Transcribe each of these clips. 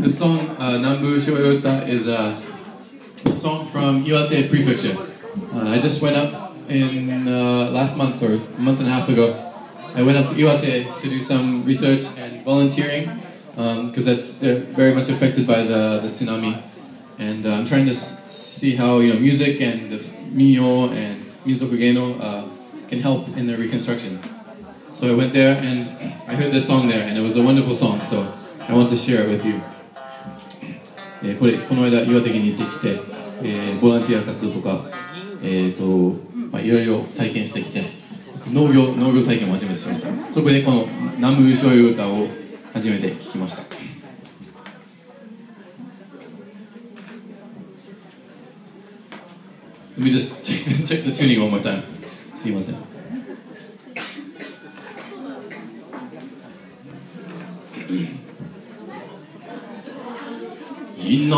The song uh, Nambu Shoyota is a song from Iwate Prefecture. Uh, I just went up in uh, last month or a month and a half ago. I went up to Iwate to do some research and volunteering because um, that's they're very much affected by the, the tsunami. And uh, I'm trying to see how you know music and the minyo and Mizoku Geno uh, can help in the reconstruction. So I went there and I heard this song there and it was a wonderful song. So I want to share it with you. えーこれこの間岩手県に行ってきて、えーボランティア活動とか、えーとまあ、いろいろ体験してきて農業農業体験も初めてしました。そこでこの南部醤油歌を初めて聞きました。すいません。な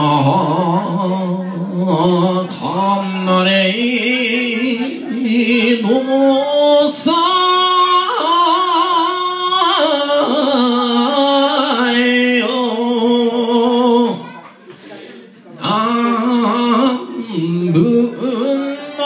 かんなれいのもさよ。なんぶんの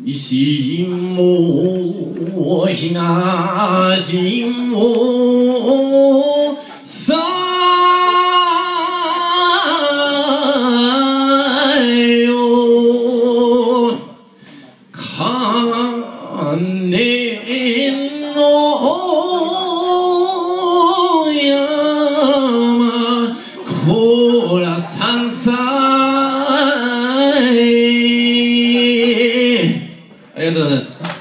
西も東もさよ金の山こらさんさえありがとうございます